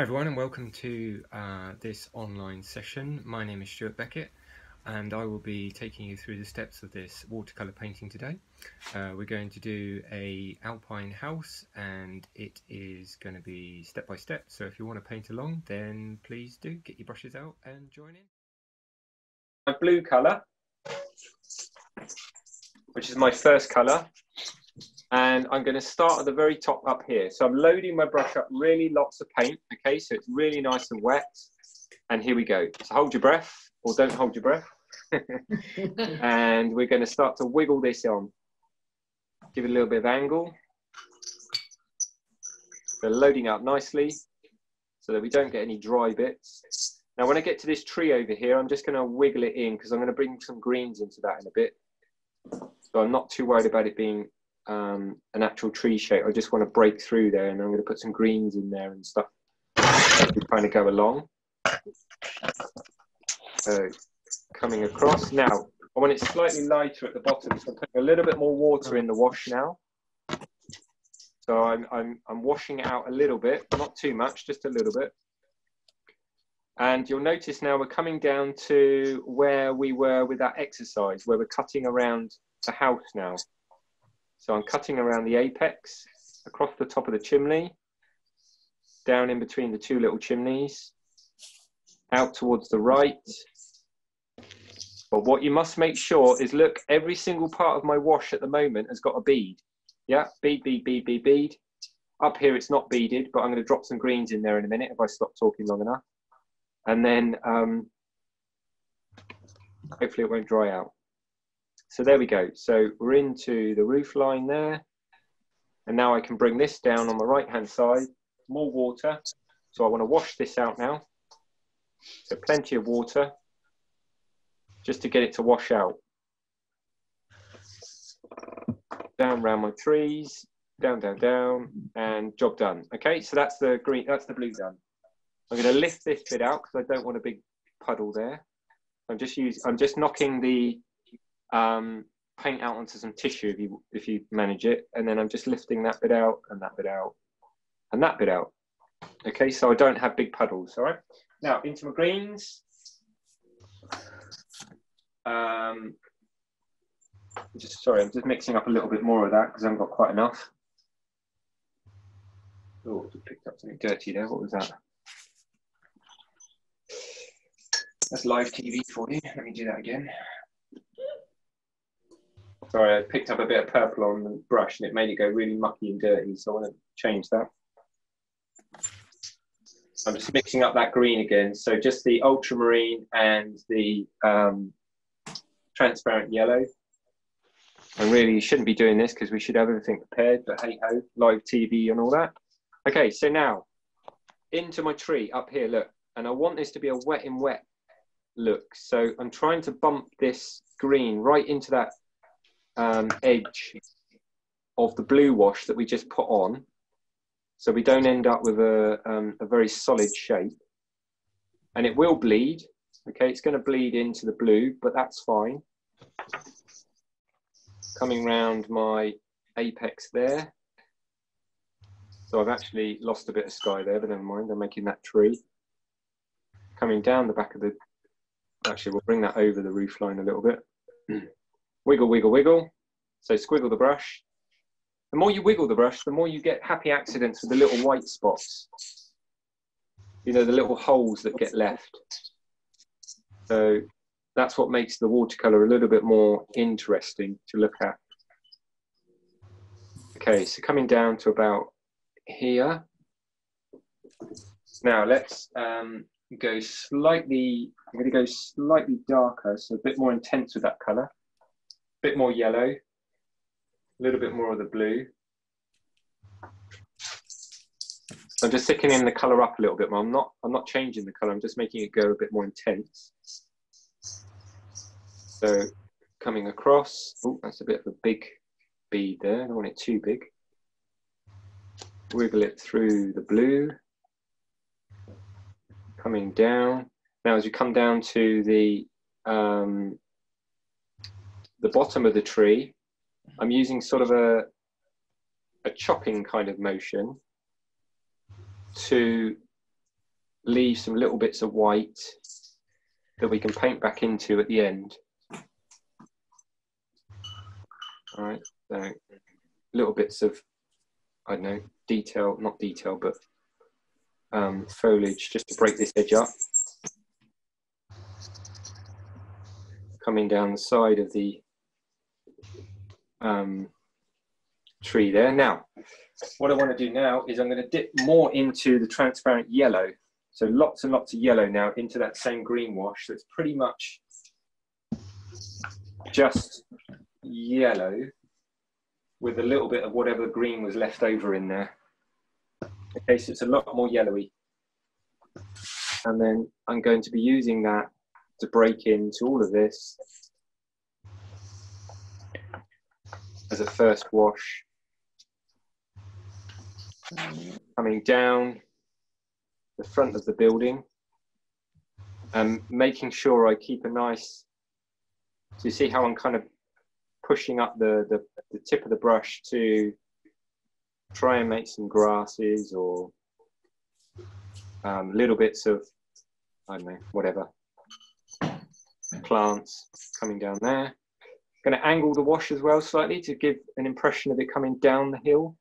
Hi everyone and welcome to uh, this online session. My name is Stewart Beckett and I will be taking you through the steps of this watercolour painting today. Uh, we're going to do a alpine house and it is going to be step by step so if you want to paint along then please do get your brushes out and join in. My blue colour which is my first colour and I'm going to start at the very top up here. So I'm loading my brush up really lots of paint, okay, so it's really nice and wet. And here we go. So hold your breath, or don't hold your breath. and we're going to start to wiggle this on. Give it a little bit of angle. So loading up nicely so that we don't get any dry bits. Now when I get to this tree over here, I'm just going to wiggle it in because I'm going to bring some greens into that in a bit. So I'm not too worried about it being um, an actual tree shape. I just want to break through there and I'm going to put some greens in there and stuff to kind of go along. So coming across. Now, I want it slightly lighter at the bottom, so I'm putting a little bit more water in the wash now. So I'm, I'm, I'm washing it out a little bit, not too much, just a little bit. And you'll notice now we're coming down to where we were with that exercise, where we're cutting around the house now. So I'm cutting around the apex, across the top of the chimney, down in between the two little chimneys, out towards the right. But what you must make sure is look, every single part of my wash at the moment has got a bead. Yeah, bead, bead, bead, bead, bead. Up here it's not beaded, but I'm going to drop some greens in there in a minute if I stop talking long enough. And then um, hopefully it won't dry out. So there we go. So we're into the roof line there. And now I can bring this down on the right hand side, more water. So I want to wash this out now. So plenty of water just to get it to wash out. Down around my trees, down, down, down, and job done. Okay, so that's the green, that's the blue done. I'm going to lift this bit out because I don't want a big puddle there. I'm just use, I'm just knocking the um, paint out onto some tissue if you if you manage it, and then I'm just lifting that bit out and that bit out and that bit out. Okay, so I don't have big puddles. All right. Now into my greens. Um, just sorry, I'm just mixing up a little bit more of that because I haven't got quite enough. Oh, just picked up something dirty there. What was that? That's live TV for you. Let me do that again. Sorry, I picked up a bit of purple on the brush and it made it go really mucky and dirty, so I want to change that. I'm just mixing up that green again. So just the ultramarine and the um, transparent yellow. And really, shouldn't be doing this because we should have everything prepared, but hey ho, live TV and all that. Okay, so now into my tree up here, look. And I want this to be a wet in wet look. So I'm trying to bump this green right into that um, edge of the blue wash that we just put on. So we don't end up with a, um, a very solid shape. And it will bleed okay? It's going to bleed into the blue but that's fine. Coming round my apex there. So I've actually lost a bit of sky there but never mind I'm making that tree. Coming down the back of the actually we'll bring that over the roof line a little bit wiggle, wiggle, wiggle. So squiggle the brush. The more you wiggle the brush, the more you get happy accidents with the little white spots. You know, the little holes that get left. So that's what makes the watercolor a little bit more interesting to look at. Okay, so coming down to about here. Now let's um, go slightly, I'm going to go slightly darker, so a bit more intense with that color bit more yellow, a little bit more of the blue. I'm just thickening the color up a little bit more. I'm not, I'm not changing the color. I'm just making it go a bit more intense. So coming across, oh, that's a bit of a big bead there. I don't want it too big. Wiggle it through the blue. Coming down. Now, as you come down to the um, the bottom of the tree, I'm using sort of a, a chopping kind of motion to leave some little bits of white that we can paint back into at the end. All right, so little bits of, I don't know, detail, not detail, but um, foliage just to break this edge up. Coming down the side of the um, tree there. Now, what I want to do now is I'm going to dip more into the transparent yellow. So lots and lots of yellow now into that same green wash. It's pretty much just yellow with a little bit of whatever green was left over in there. Okay, so it's a lot more yellowy. And then I'm going to be using that to break into all of this as a first wash. Coming down the front of the building and making sure I keep a nice, so you see how I'm kind of pushing up the, the, the tip of the brush to try and make some grasses or um, little bits of, I don't know, whatever, plants coming down there. Going to angle the wash as well slightly to give an impression of it coming down the hill.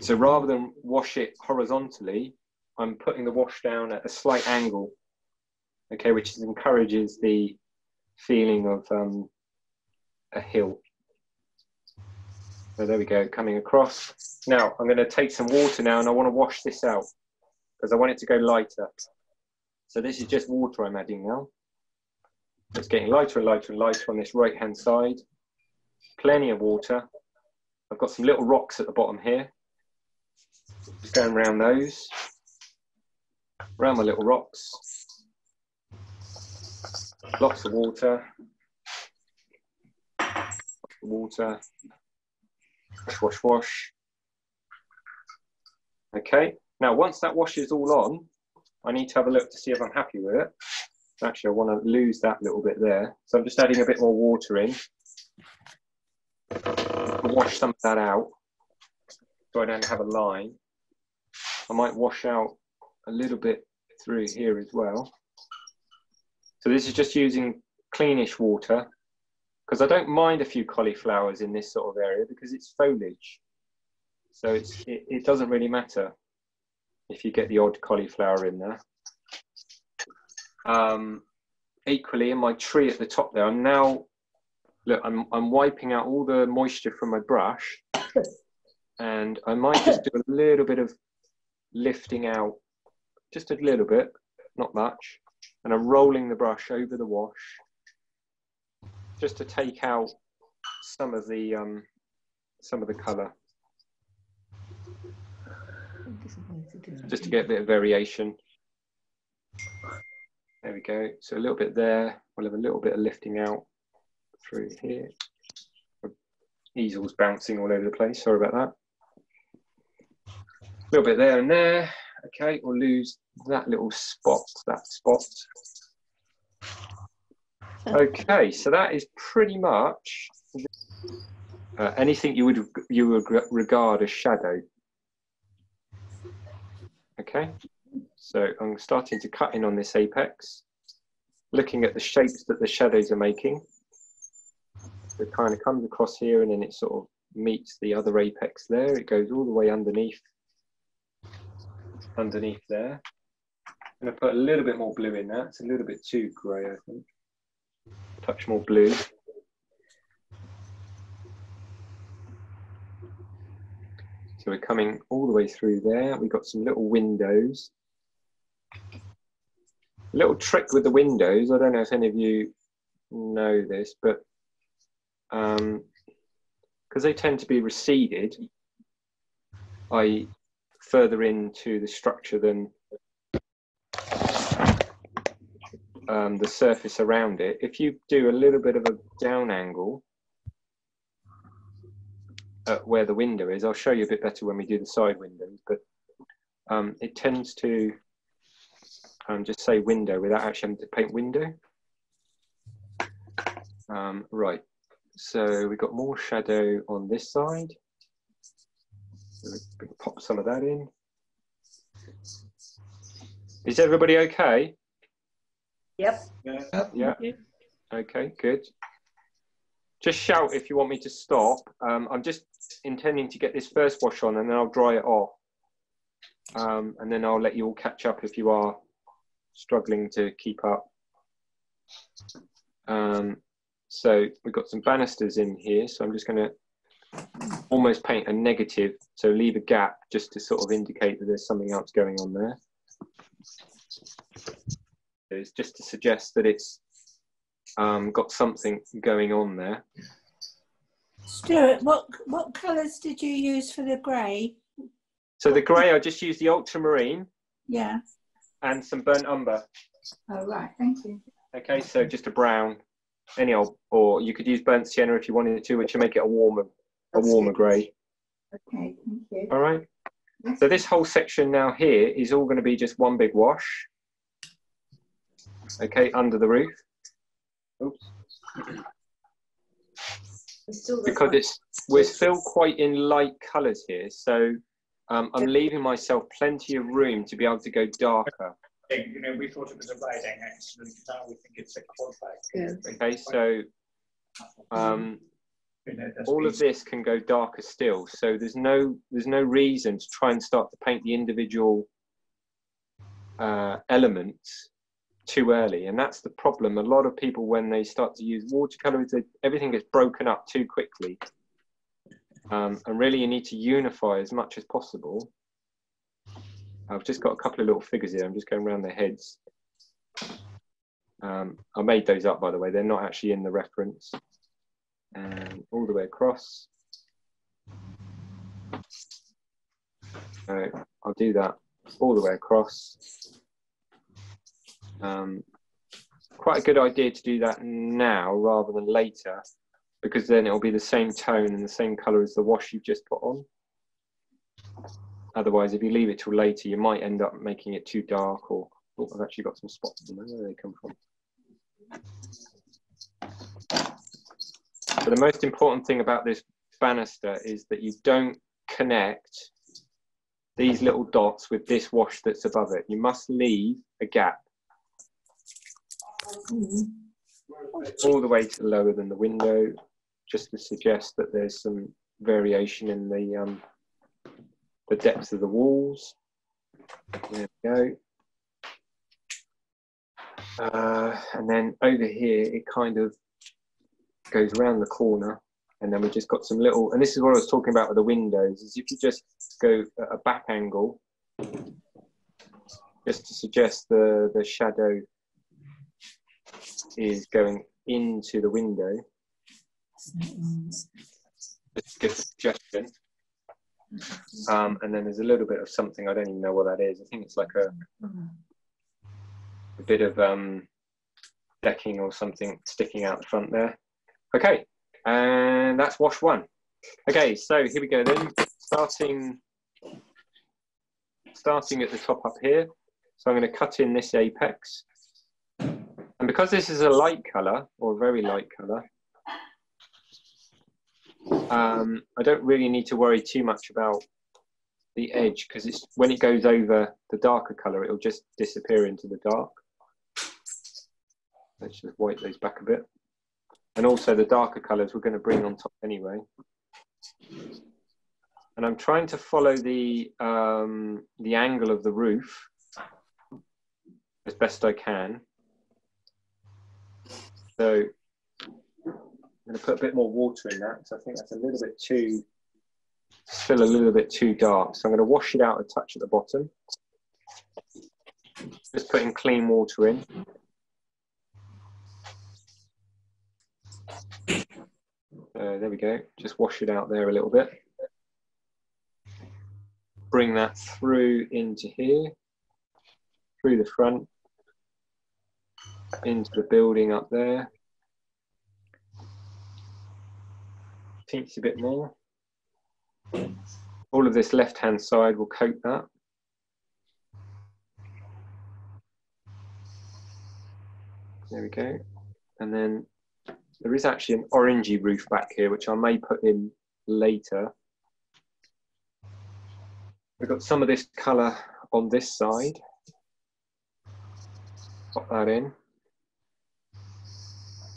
So rather than wash it horizontally, I'm putting the wash down at a slight angle, okay, which encourages the feeling of um, a hill. So there we go, coming across. Now I'm going to take some water now and I want to wash this out because I want it to go lighter. So this is just water I'm adding now. It's getting lighter and lighter and lighter on this right hand side. Plenty of water. I've got some little rocks at the bottom here. Just going around those. Around my little rocks. Lots of water. Water. Wash, wash, wash. Okay, now once that wash is all on, I need to have a look to see if I'm happy with it. Actually, I want to lose that little bit there. So I'm just adding a bit more water in. Wash some of that out so I don't have a line. I might wash out a little bit through here as well. So this is just using cleanish water because I don't mind a few cauliflowers in this sort of area because it's foliage. So it's, it, it doesn't really matter if you get the odd cauliflower in there. Um, equally, in my tree at the top there, I'm now look. I'm I'm wiping out all the moisture from my brush, and I might just do a little bit of lifting out, just a little bit, not much, and I'm rolling the brush over the wash, just to take out some of the um, some of the colour. Just to get a bit of variation. There we go. So a little bit there. We'll have a little bit of lifting out through here. Easel's bouncing all over the place. Sorry about that. A little bit there and there. Okay, we'll lose that little spot, that spot. Okay, so that is pretty much uh, anything you would you would regard as shadow. Okay. So I'm starting to cut in on this apex, looking at the shapes that the shadows are making. It kind of comes across here and then it sort of meets the other apex there. It goes all the way underneath, underneath there. I'm to put a little bit more blue in that. It's a little bit too grey, I think. Touch more blue. So we're coming all the way through there. We've got some little windows little trick with the windows. I don't know if any of you know this, but because um, they tend to be receded, I further into the structure than um, the surface around it. If you do a little bit of a down angle at where the window is, I'll show you a bit better when we do the side windows, but um, it tends to and just say window without actually having to paint window. Um, right, so we've got more shadow on this side. So we can pop some of that in. Is everybody okay? Yep. Yeah. Okay, good. Just shout if you want me to stop. Um, I'm just intending to get this first wash on and then I'll dry it off. Um, and then I'll let you all catch up if you are struggling to keep up. Um, so we've got some banisters in here. So I'm just going to almost paint a negative. So leave a gap just to sort of indicate that there's something else going on there. It's just to suggest that it's um, got something going on there. Stewart, what what colours did you use for the grey? So the grey, I just used the ultramarine Yeah. And some burnt umber. Oh right, thank you. Okay, so just a brown, any old, or you could use burnt sienna if you wanted to, which will make it a warmer, a warmer grey. Okay, thank you. All right. So this whole section now here is all going to be just one big wash. Okay, under the roof. Oops. Because it's we're still quite in light colours here, so um, I'm leaving myself plenty of room to be able to go darker. You know, we thought it was a riding accident. Now we think it's a quad bike. Okay, so um, You know, that's all of this can go darker still. So there's no there's no reason to try and start to paint the individual uh, elements too early, and that's the problem. A lot of people when they start to use watercolor, is everything gets broken up too quickly, um, and really you need to unify as much as possible. I've just got a couple of little figures here. I'm just going around their heads. Um, I made those up, by the way. They're not actually in the reference and all the way across. So I'll do that all the way across. Um, quite a good idea to do that now rather than later because then it'll be the same tone and the same colour as the wash you've just put on. Otherwise, if you leave it till later, you might end up making it too dark or oh, I've actually got some spots in there. Where they come from? But the most important thing about this banister is that you don't connect these little dots with this wash that's above it. You must leave a gap all the way to lower than the window, just to suggest that there's some variation in the um, the depth of the walls. There we go. Uh, and then over here, it kind of goes around the corner, and then we've just got some little. And this is what I was talking about with the windows. Is if you just go at a back angle, just to suggest the the shadow is going into the window. Give a suggestion. Um, and then there's a little bit of something I don't even know what that is. I think it's like a, a bit of um, decking or something sticking out the front there. Okay, and that's wash one. Okay, so here we go then. Starting, starting at the top up here. So I'm going to cut in this apex. And because this is a light color or a very light color, um, I don't really need to worry too much about the edge because it's when it goes over the darker color, it'll just disappear into the dark. Let's just white those back a bit. And also the darker colors we're going to bring on top anyway. And I'm trying to follow the um, the angle of the roof as best I can. So I'm going to put a bit more water in that because I think that's a little bit too, still a little bit too dark. So I'm going to wash it out a touch at the bottom. Just putting clean water in. Uh, there we go. Just wash it out there a little bit. Bring that through into here, through the front, into the building up there. Teach a bit more. All of this left hand side will coat that. There we go. And then there is actually an orangey roof back here, which I may put in later. We've got some of this colour on this side. Pop that in.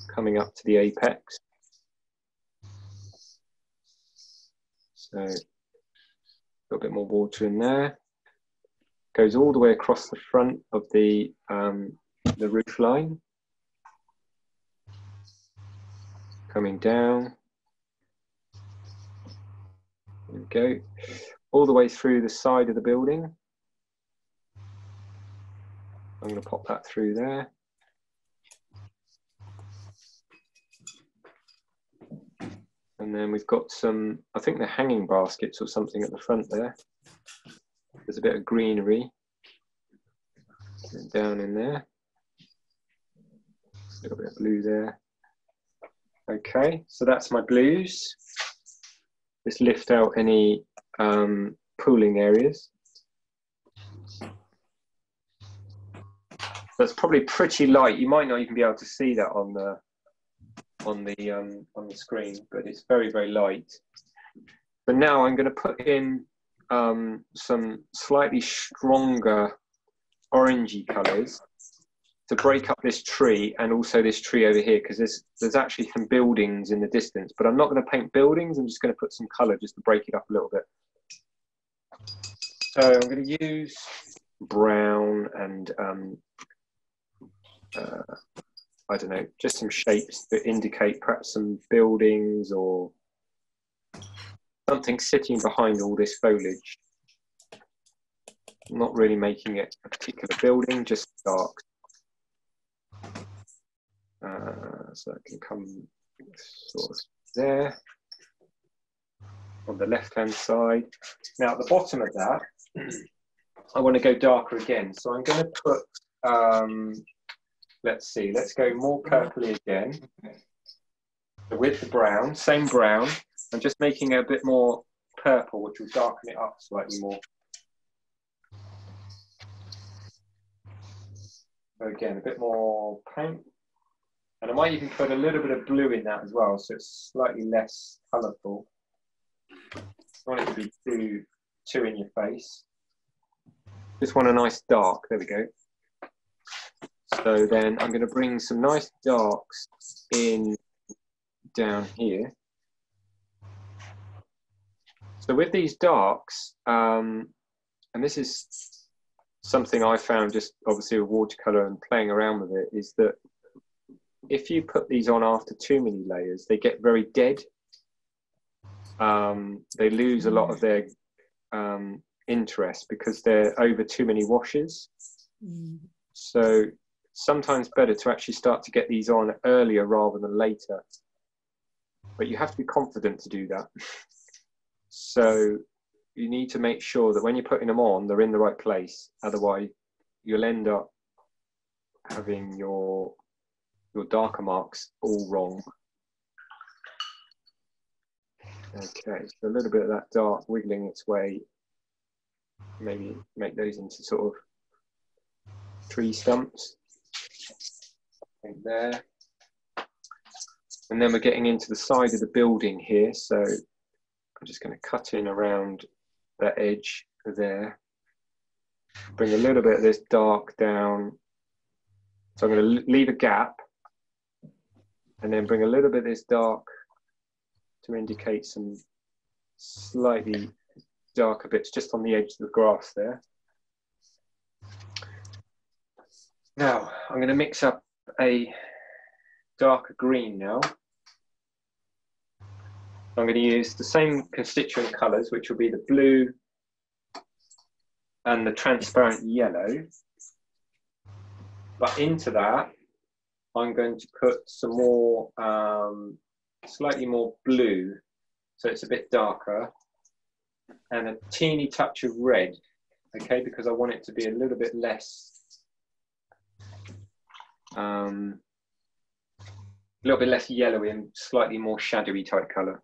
Coming up to the apex. So a little bit more water in there. Goes all the way across the front of the um, the roof line. Coming down. There we go. All the way through the side of the building. I'm going to pop that through there. And then we've got some, I think they're hanging baskets or something at the front there. There's a bit of greenery down in there. A little bit of blue there. Okay, so that's my blues. Just lift out any um, pooling areas. That's probably pretty light. You might not even be able to see that on the on the um, on the screen, but it's very very light. But now I'm going to put in um, some slightly stronger orangey colours to break up this tree and also this tree over here because there's there's actually some buildings in the distance. But I'm not going to paint buildings. I'm just going to put some colour just to break it up a little bit. So I'm going to use brown and um, uh, I don't know, just some shapes that indicate perhaps some buildings or something sitting behind all this foliage. Not really making it a particular building, just dark. Uh, so I can come sort of there on the left hand side. Now at the bottom of that, I want to go darker again. So I'm going to put um, let's see, let's go more purpley again. So with the brown, same brown, I'm just making it a bit more purple, which will darken it up slightly more. So again, a bit more paint. And I might even put a little bit of blue in that as well, so it's slightly less colourful. Don't want it to be too, too in your face. Just want a nice dark, there we go. So then I'm going to bring some nice darks in down here. So with these darks, um, and this is something I found just obviously with watercolor and playing around with it, is that if you put these on after too many layers, they get very dead. Um, they lose a lot of their um, interest because they're over too many washes. Mm. So sometimes better to actually start to get these on earlier rather than later. But you have to be confident to do that. so you need to make sure that when you're putting them on, they're in the right place. Otherwise, you'll end up having your your darker marks all wrong. Okay, so a little bit of that dark wiggling its way. Maybe make those into sort of tree stumps there. And then we're getting into the side of the building here. So I'm just going to cut in around that edge there. Bring a little bit of this dark down. So I'm going to leave a gap and then bring a little bit of this dark to indicate some slightly darker bits just on the edge of the grass there. Now I'm going to mix up a darker green now. I'm going to use the same constituent colours, which will be the blue and the transparent yellow. But into that, I'm going to put some more, um, slightly more blue, so it's a bit darker, and a teeny touch of red, okay, because I want it to be a little bit less um, a little bit less yellowy and slightly more shadowy type colour.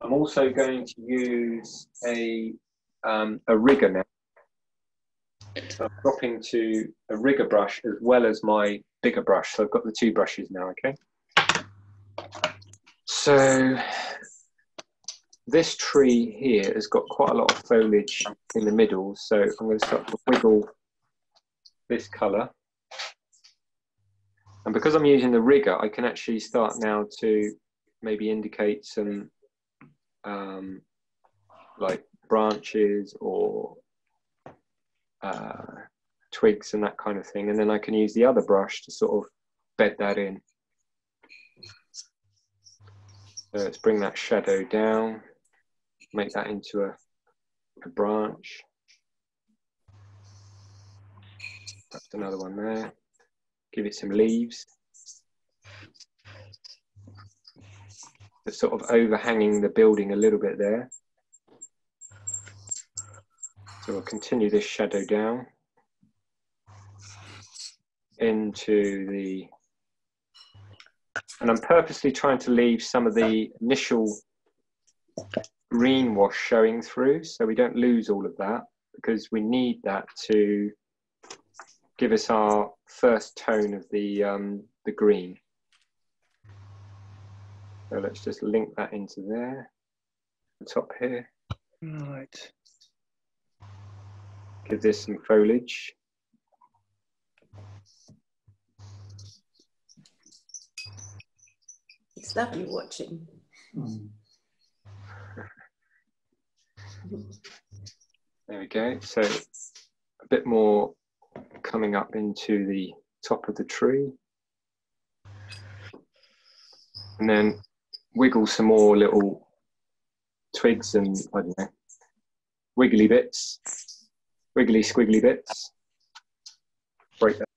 I'm also going to use a, um, a rigger now. So I'm dropping to a rigger brush as well as my bigger brush. So I've got the two brushes now, okay? So this tree here has got quite a lot of foliage in the middle. So I'm going to start to wiggle this colour. And because I'm using the rigger, I can actually start now to maybe indicate some um, like branches or uh, twigs and that kind of thing. And then I can use the other brush to sort of bed that in. So let's bring that shadow down, make that into a, a branch. That's another one there. Give it some leaves. It's sort of overhanging the building a little bit there. So we'll continue this shadow down into the, and I'm purposely trying to leave some of the initial green wash showing through so we don't lose all of that because we need that to give us our first tone of the, um, the green. So let's just link that into there, the top here. Right. Give this some foliage. It's lovely watching. There we go. So a bit more coming up into the top of the tree. And then wiggle some more little twigs and, I don't know, wiggly bits, wiggly squiggly bits. Break that.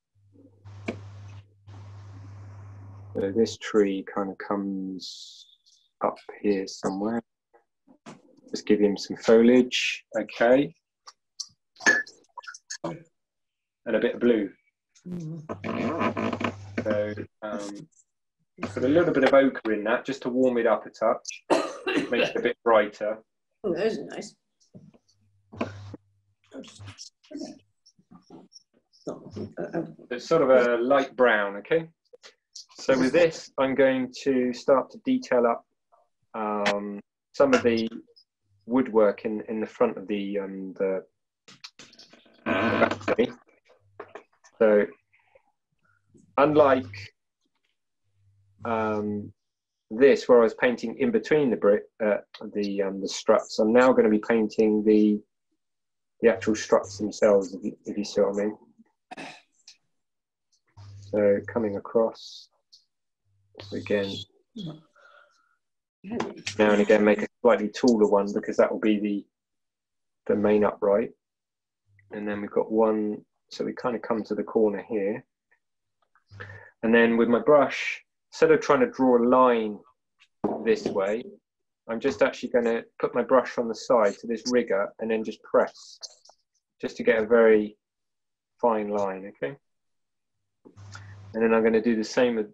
So this tree kind of comes up here somewhere. Just give him some foliage. Okay. And a bit of blue. So um, put a little bit of ochre in that just to warm it up a touch. Make it a bit brighter. Oh, those are nice. It's sort of a light brown, okay? So with this, I'm going to start to detail up um, some of the woodwork in, in the front of the, um, the, the. So unlike um, this, where I was painting in between the brick, uh, the um, the struts, I'm now going to be painting the the actual struts themselves, if you, if you see what I mean. So coming across again, now and again, make a slightly taller one because that will be the the main upright, and then we've got one. So we kind of come to the corner here, and then with my brush, instead of trying to draw a line this way, I'm just actually going to put my brush on the side to this rigger and then just press, just to get a very fine line, okay? And then I'm going to do the same with,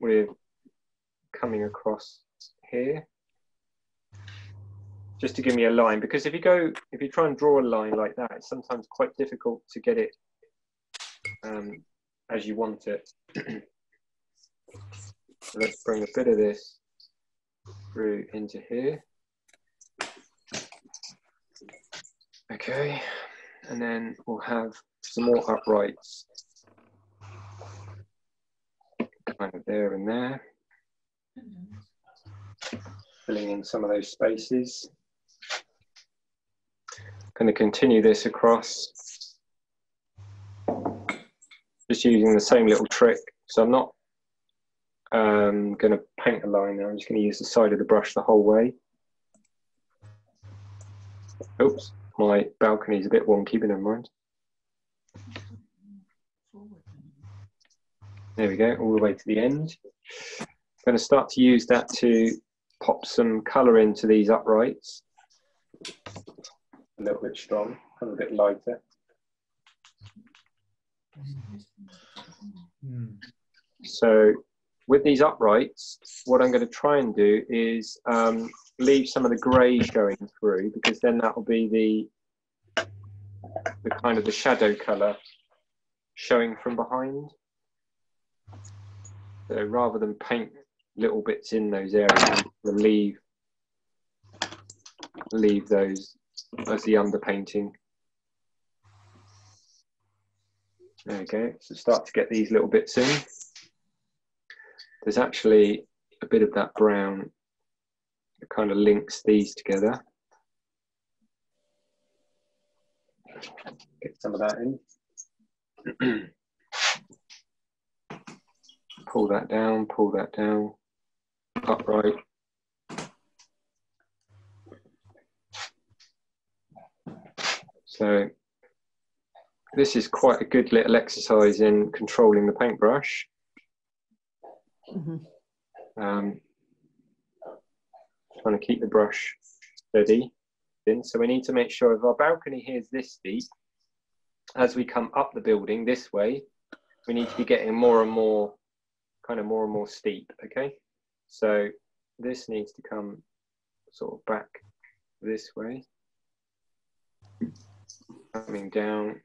with coming across here, just to give me a line. Because if you go, if you try and draw a line like that, it's sometimes quite difficult to get it um, as you want it. so let's bring a bit of this through into here. Okay, and then we'll have some more uprights kind of there and there. Filling in some of those spaces. Going to continue this across. Just using the same little trick. So I'm not um, going to paint a line now. I'm just going to use the side of the brush the whole way. Oops, my balcony is a bit wonky, but never mind. There we go, all the way to the end. I'm going to start to use that to pop some colour into these uprights. A little bit strong, a little bit lighter. So with these uprights, what I'm going to try and do is um, leave some of the grey going through because then that will be the, the kind of the shadow colour showing from behind. So rather than paint little bits in those areas, leave leave those as the underpainting. There go. So start to get these little bits in. There's actually a bit of that brown that kind of links these together. Get some of that in. pull that down, pull that down, upright. So this is quite a good little exercise in controlling the paintbrush. Mhm. Um, trying to keep the brush steady. In. So we need to make sure if our balcony here is this deep, as we come up the building this way, we need to be getting more and more, kind of more and more steep, okay? So this needs to come sort of back this way, coming down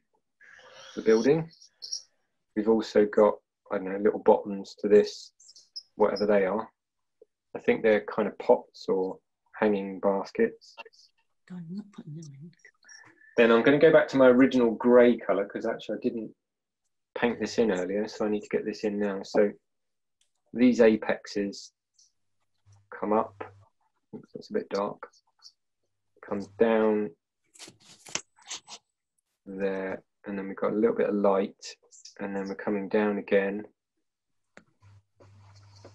the building. We've also got, I don't know, little bottoms to this, whatever they are. I think they're kind of pots or hanging baskets. I'm not putting them in. Then I'm going to go back to my original grey colour because actually I didn't paint this in earlier, so I need to get this in now. So these apexes come up. Oops, that's a bit dark. Comes down there, and then we've got a little bit of light, and then we're coming down again.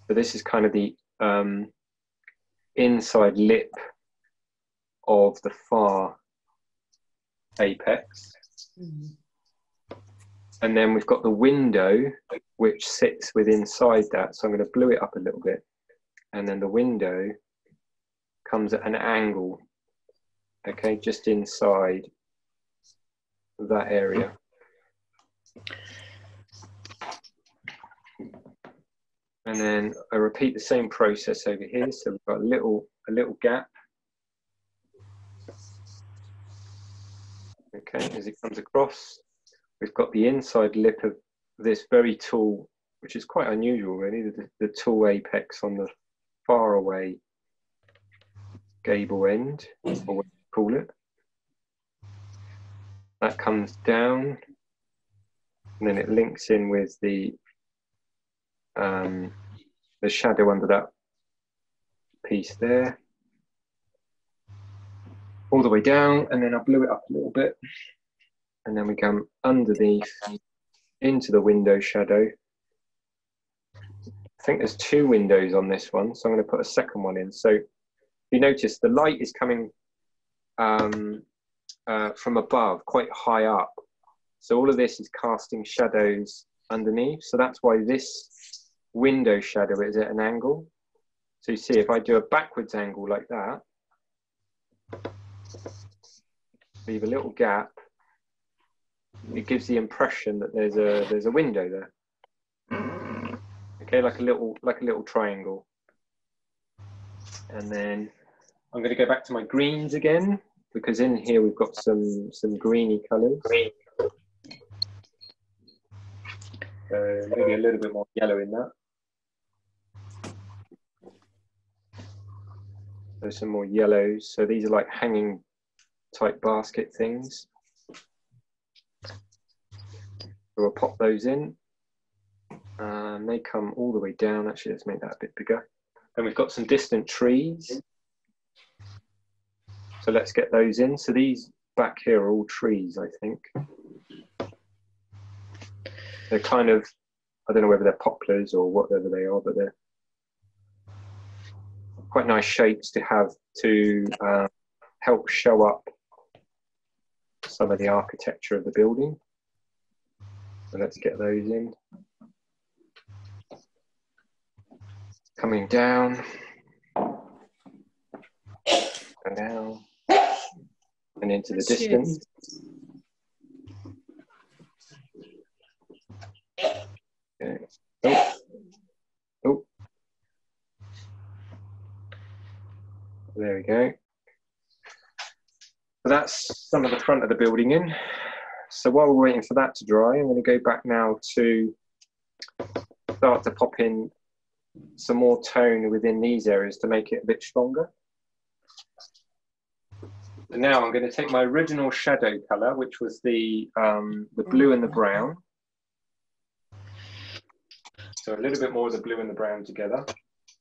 But this is kind of the um, inside lip of the far apex. Mhm. And then we've got the window which sits with inside that. So I'm going to blue it up a little bit. And then the window comes at an angle, okay, just inside that area. And then I repeat the same process over here. So we've got a little a little gap. Okay, as it comes across, we've got the inside lip of this very tall, which is quite unusual really, the, the tall apex on the far away gable end, or what you call it. That comes down, and then it links in with the um, the shadow under that piece there. All the way down, and then I blue it up a little bit, and then we come underneath into the window shadow. I think there's two windows on this one, so I'm going to put a second one in. So you notice the light is coming um, uh, from above, quite high up. So all of this is casting shadows underneath. So that's why this window shadow is at an angle. So you see, if I do a backwards angle like that, leave a little gap, it gives the impression that there's a there's a window there. Okay, like a little like a little triangle. And then I'm going to go back to my greens again because in here we've got some some greeny colours. Green. So maybe a little bit more yellow in that. There's some more yellows. So these are like hanging type basket things. So we'll pop those in. Um, they come all the way down. Actually, let's make that a bit bigger. And we've got some distant trees. So let's get those in. So these back here are all trees, I think. They're kind of, I don't know whether they're poplars or whatever they are, but they're quite nice shapes to have to uh, help show up some of the architecture of the building. So let's get those in. Coming down. And down. And into the distance. Okay. Oh. Oh. There we go. So that's some of the front of the building in. So while we're waiting for that to dry, I'm going to go back now to start to pop in some more tone within these areas to make it a bit stronger. And now I'm going to take my original shadow color, which was the um, the blue and the brown, So a little bit more of the blue and the brown together,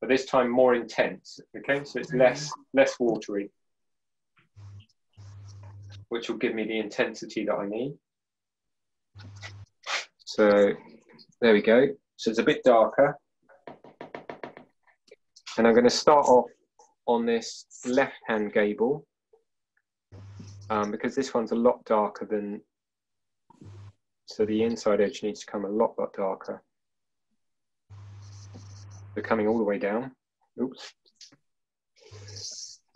but this time more intense. Okay, so it's less less watery, which will give me the intensity that I need. So there we go. So it's a bit darker. And I'm going to start off on this left-hand gable um, because this one's a lot darker than, so the inside edge needs to come a lot, lot darker. They're coming all the way down. Oops.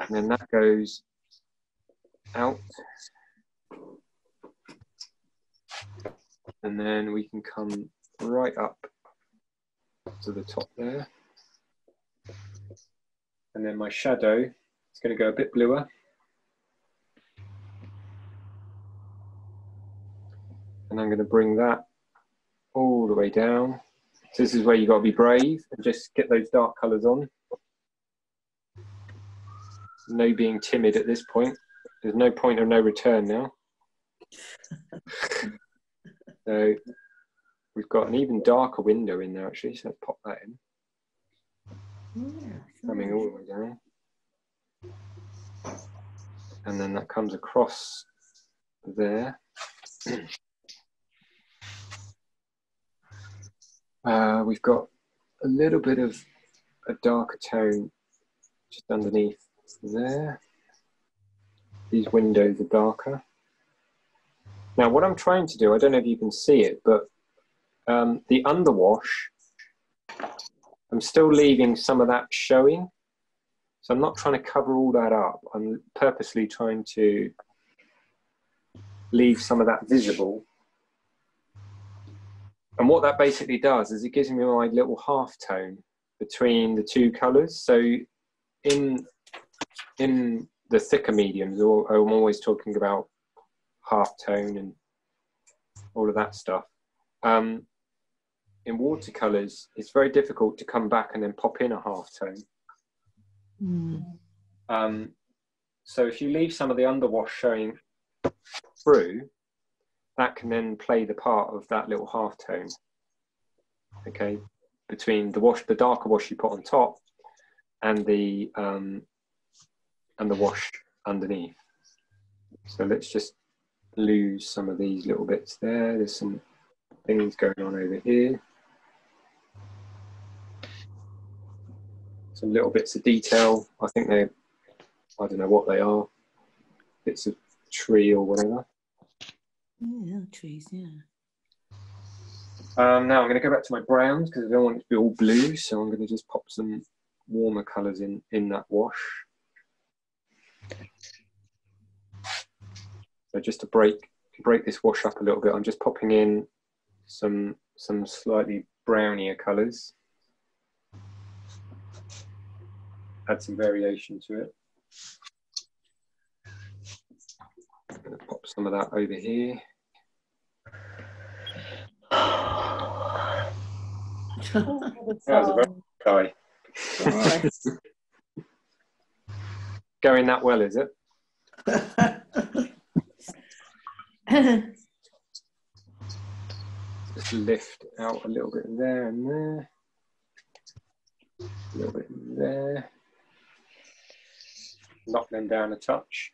And then that goes out. And then we can come right up to the top there. And then my shadow is going to go a bit bluer. And I'm going to bring that all the way down. So this is where you've got to be brave and just get those dark colours on. No being timid at this point. There's no point of no return now. so we've got an even darker window in there actually, so let's pop that in. Yeah, Coming all the way down. And then that comes across there. Uh, we've got a little bit of a darker tone just underneath there. These windows are darker. Now, what I'm trying to do, I don't know if you can see it, but um, the underwash, I'm still leaving some of that showing. So I'm not trying to cover all that up. I'm purposely trying to leave some of that visible and what that basically does is it gives me my little half tone between the two colors. So in in the thicker mediums, or I'm always talking about half tone and all of that stuff. Um, in watercolors, it's very difficult to come back and then pop in a half tone. Mm. Um, so if you leave some of the underwash showing through, that can then play the part of that little half tone. Okay, between the wash, the darker wash you put on top, and the um, and the wash underneath. So let's just lose some of these little bits there. There's some things going on over here. Some little bits of detail. I think they, I don't know what they are. Bits of tree or whatever. Yeah, trees, yeah. Um, now I'm going to go back to my browns because I don't want it to be all blue, so I'm going to just pop some warmer colours in in that wash. So just to break break this wash up a little bit, I'm just popping in some some slightly brownier colours. Add some variation to it. I'm going to pop some of that over here. That was a very. Going that well, is it? Just lift out a little bit there and there. A little bit there. Knock them down a touch.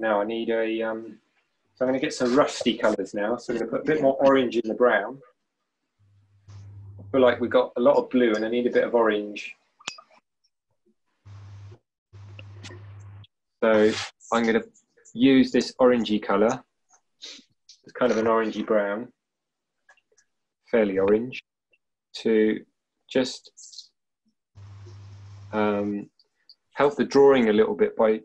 Now I need a, um, so I'm going to get some rusty colours now. So I'm going to put a bit more orange in the brown. I feel like we've got a lot of blue and I need a bit of orange. So I'm going to use this orangey colour. It's kind of an orangey brown, fairly orange, to just um, help the drawing a little bit by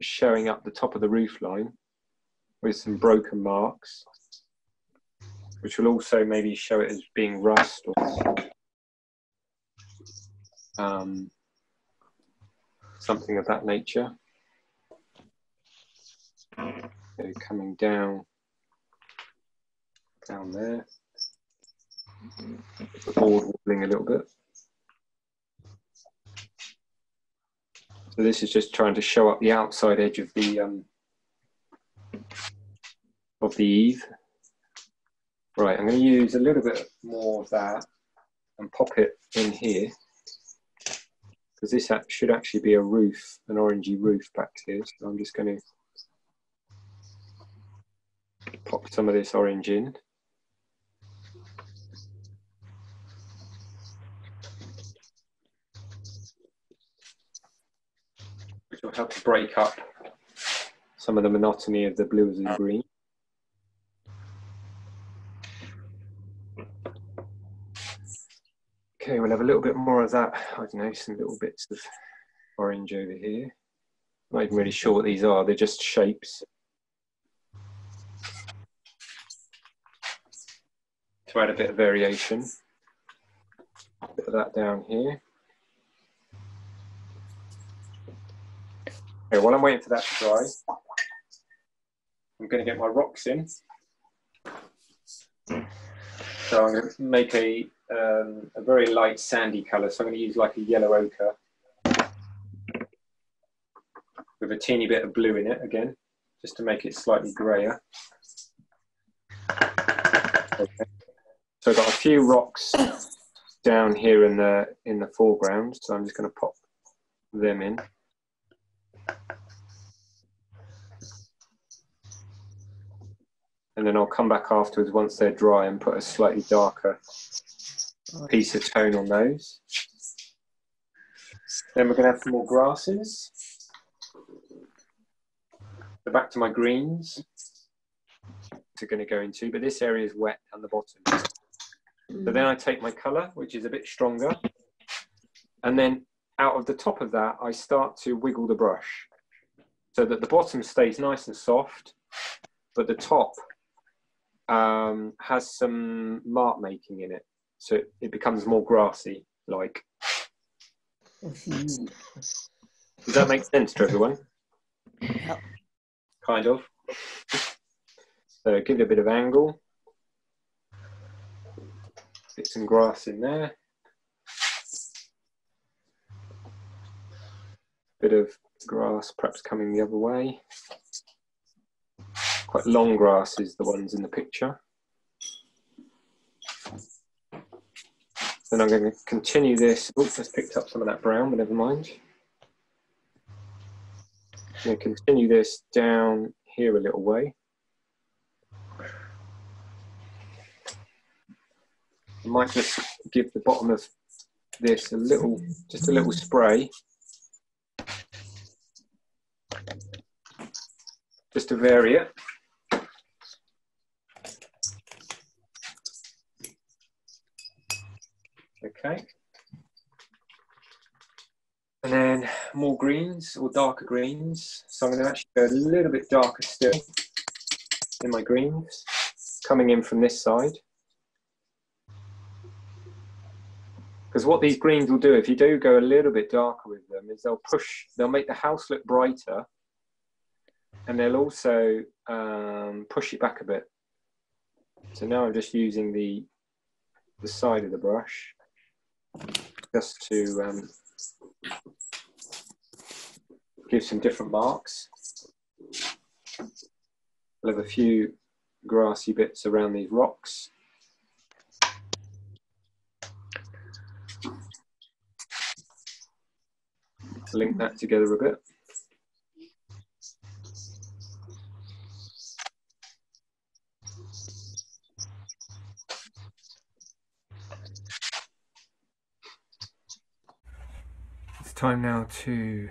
showing up the top of the roof line with some broken marks, which will also maybe show it as being rust or um, something of that nature. So coming down, down there, the board wobbling a little bit. So this is just trying to show up the outside edge of the um, of the eave. Right, I'm going to use a little bit more of that and pop it in here because this should actually be a roof, an orangey roof back here. So I'm just going to pop some of this orange in. Will help to break up some of the monotony of the blues and uh. green. Okay, we'll have a little bit more of that. I don't know, some little bits of orange over here. I'm Not even really sure what these are, they're just shapes. To add a bit of variation. A bit of that down here. Okay, while I'm waiting for that to dry, I'm going to get my rocks in. So I'm going to make a um, a very light sandy colour, so I'm going to use like a yellow ochre with a teeny bit of blue in it again, just to make it slightly greyer. Okay. So I've got a few rocks down here in the in the foreground, so I'm just going to pop them in. And then I'll come back afterwards once they're dry and put a slightly darker piece of tone on those. Then we're going to have some more grasses. So back to my greens. Are going to go into, but this area is wet on the bottom. So hmm. then I take my colour, which is a bit stronger, and then out of the top of that, I start to wiggle the brush so that the bottom stays nice and soft, but the top um, has some mark making in it so it becomes more grassy like. Does that make sense to everyone? Yep. Kind of. So give it a bit of angle. Get some grass in there. Bit of grass perhaps coming the other way. Quite long grass is the ones in the picture. Then I'm going to continue this. Oops, just picked up some of that brown, but never mind. I'm going to continue this down here a little way. I might just give the bottom of this a little, just a little spray. Just to vary it. Okay. And then more greens or darker greens. So I'm to actually go a little bit darker still in my greens, coming in from this side. Because what these greens will do, if you do go a little bit darker with them, is they'll push, they'll make the house look brighter, and they'll also um, push it back a bit. So now I'm just using the the side of the brush just to um, give some different marks. I'll have a few grassy bits around these rocks. Link that together a bit. Time now to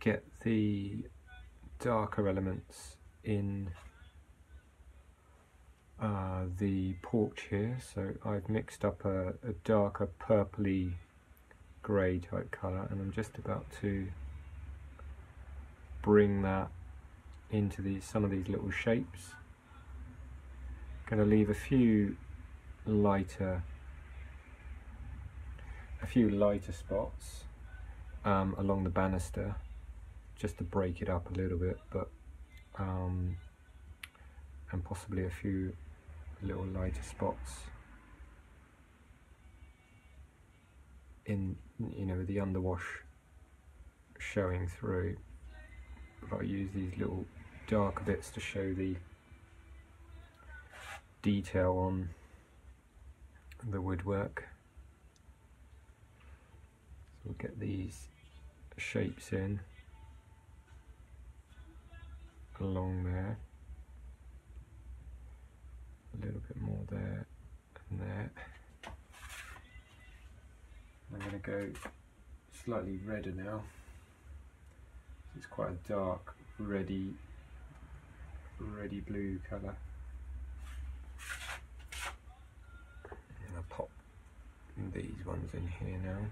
get the darker elements in uh, the porch here. So I've mixed up a, a darker purpley grey type colour and I'm just about to bring that into these some of these little shapes. Going to leave a few lighter a few lighter spots um, along the banister just to break it up a little bit but um, and possibly a few little lighter spots in you know the underwash showing through. But I use these little darker bits to show the detail on the woodwork. So we'll get these shapes in along there. A little bit more there and there. I'm going to go slightly redder now. It's quite a dark reddy reddy blue colour. And I'll pop these ones in here now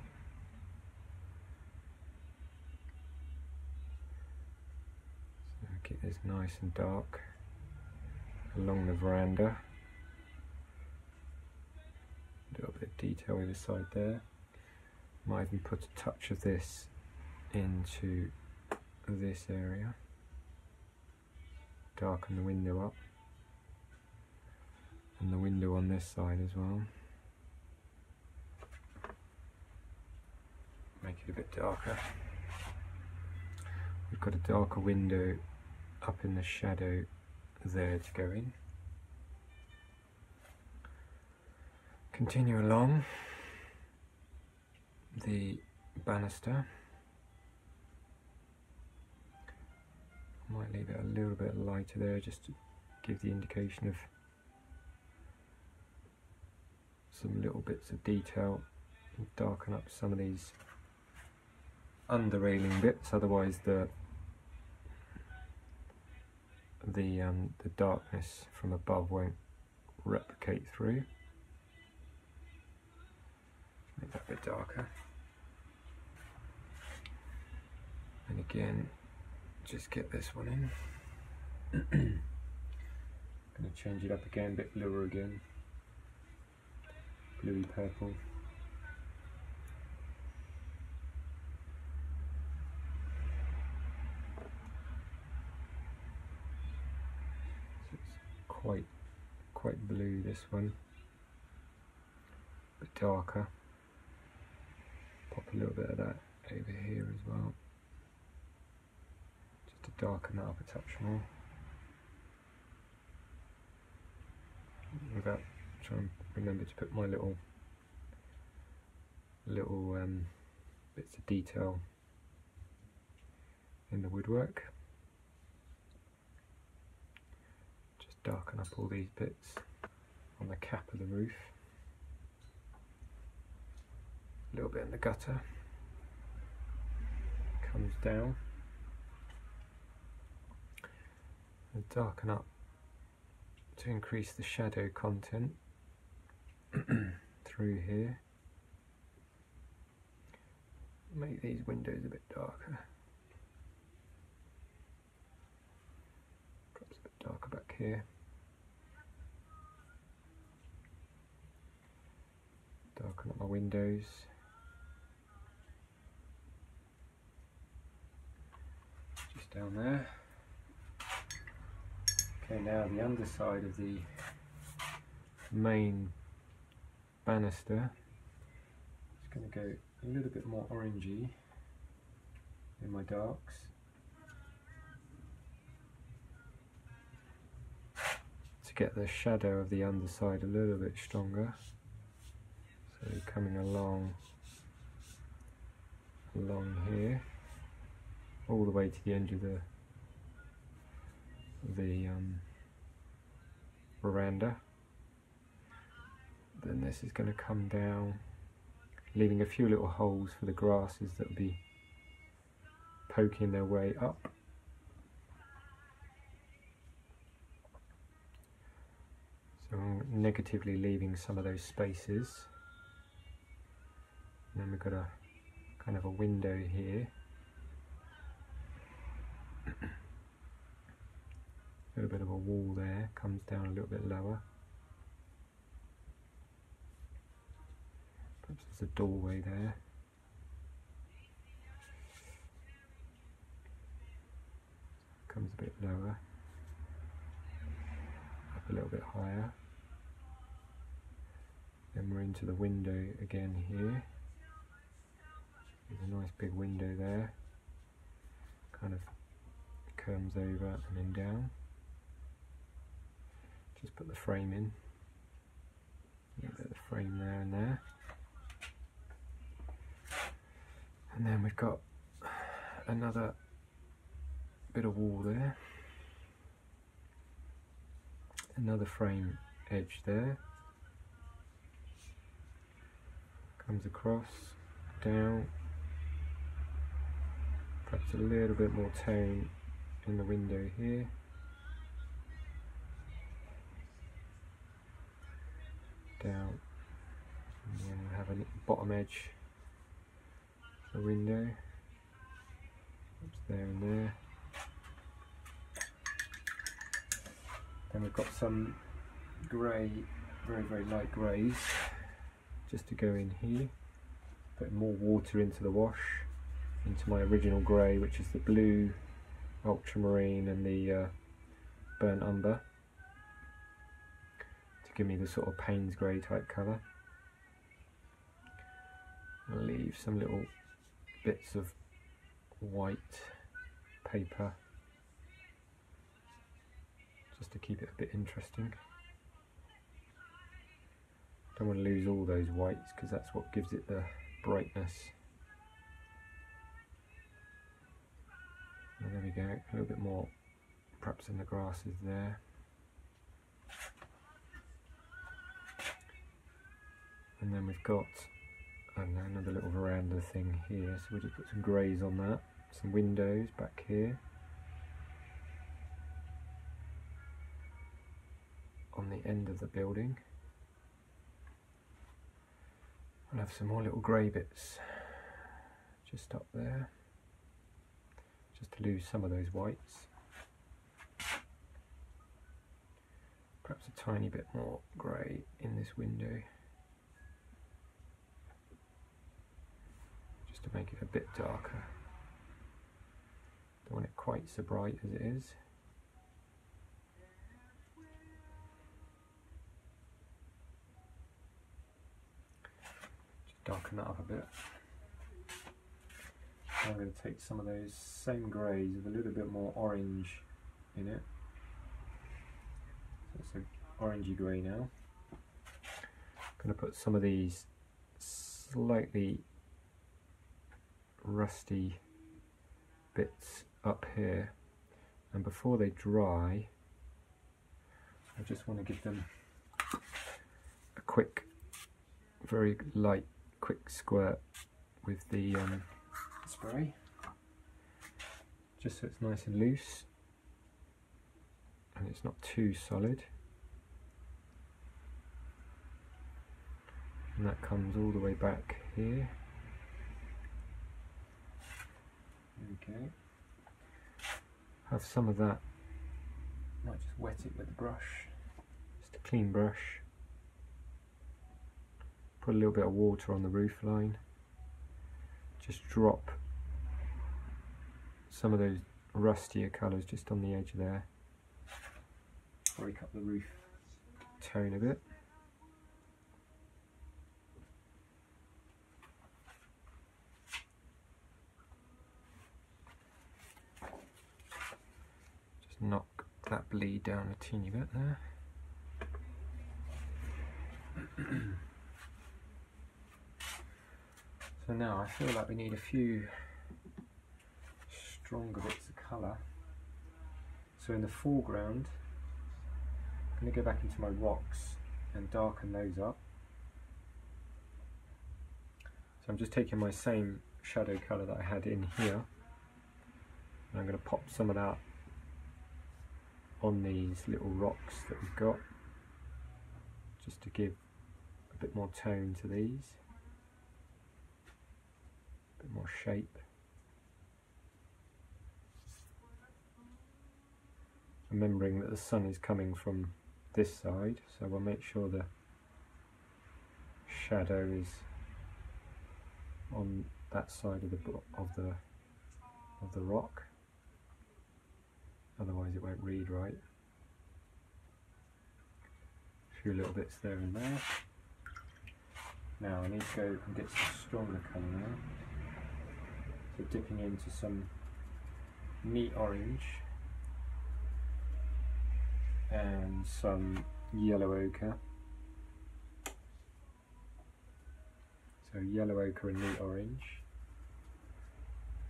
so keep this nice and dark along the veranda. A little bit of detail either side there. Might even put a touch of this into this area. Darken the window up. And the window on this side as well. Make it a bit darker. We've got a darker window up in the shadow there to go in. Continue along the banister. Might leave it a little bit lighter there just to give the indication of some little bits of detail darken up some of these under railing bits otherwise the the um, the darkness from above won't replicate through. Make that a bit darker. And again just get this one in. To change it up again a bit bluer again. Bluey purple so it's quite quite blue this one. A bit darker. Pop a little bit of that over here as well. Just to darken that up a touch more. Without trying to remember to put my little little um, bits of detail in the woodwork darken up all these bits on the cap of the roof. A little bit in the gutter. Comes down. And darken up to increase the shadow content through here. Make these windows a bit darker. Perhaps a bit darker back here up my windows. Just down there. Okay now the underside of the main banister. Is going to go a little bit more orangey in my darks. To get the shadow of the underside a little bit stronger so coming along along here all the way to the end of the the um, veranda. Then this is going to come down leaving a few little holes for the grasses that will be poking their way up. So negatively leaving some of those spaces and then we've got a kind of a window here. A little bit of a wall there comes down a little bit lower. Perhaps there's a doorway there. Comes a bit lower. Up a little bit higher. Then we're into the window again here there's a nice big window there kind of comes over and then down just put the frame in a little bit of the frame there and there And then we've got another bit of wall there. Another frame edge there. Comes across, down. Perhaps a little bit more tone in the window here. Down. And then we have a bottom edge the window. It's there and there. Then we've got some grey, very very light greys, just to go in here. Put more water into the wash, into my original grey, which is the blue, ultramarine, and the uh, burnt umber, to give me the sort of Payne's grey type colour. I'll leave some little bits of white paper just to keep it a bit interesting. Don't want to lose all those whites because that's what gives it the brightness. There we go, a little bit more perhaps in the grasses there. And then we've got and another little veranda thing here. So we'll just put some greys on that. Some windows back here. On the end of the building. I'll have some more little grey bits just up there just to lose some of those whites perhaps a tiny bit more grey in this window Just to make it a bit darker. Don't want it quite so bright as it is. Just darken that up a bit. I'm going to take some of those same greys with a little bit more orange in it. So it's an orangey grey now. I'm going to put some of these slightly rusty bits up here and before they dry I just want to give them a quick very light quick squirt with the um, spray just so it's nice and loose and it's not too solid and that comes all the way back here Okay. Have some of that. Might just wet it with the brush. Just a clean brush. Put a little bit of water on the roof line. Just drop some of those rustier colours just on the edge there. Break up the roof tone a bit. Just knock that bleed down a teeny bit there. so now I feel like we need a few stronger bits of colour. So in the foreground, I'm going to go back into my rocks and darken those up. So I'm just taking my same shadow colour that I had in here and I'm going to pop some of that on these little rocks that we've got just to give a bit more tone to these bit more shape remembering that the sun is coming from this side so we'll make sure the shadow is on that side of the of the of the rock otherwise it won't read right. A few little bits there and there. Now I need to go and get some stronger colour now. Dipping into some neat orange and some yellow ochre. So yellow ochre and neat orange.